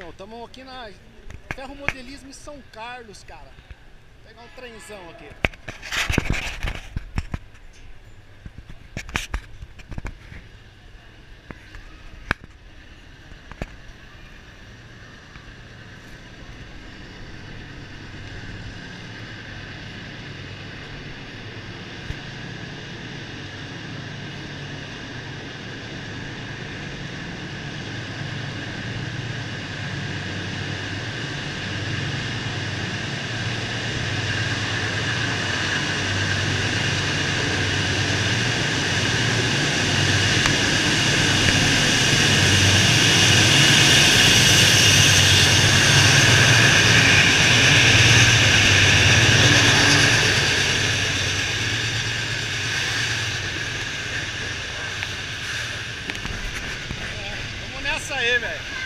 irmão. Estamos aqui na Ferromodelismo em São Carlos, cara. Vou pegar um trenzão aqui. Nessa aí, velho.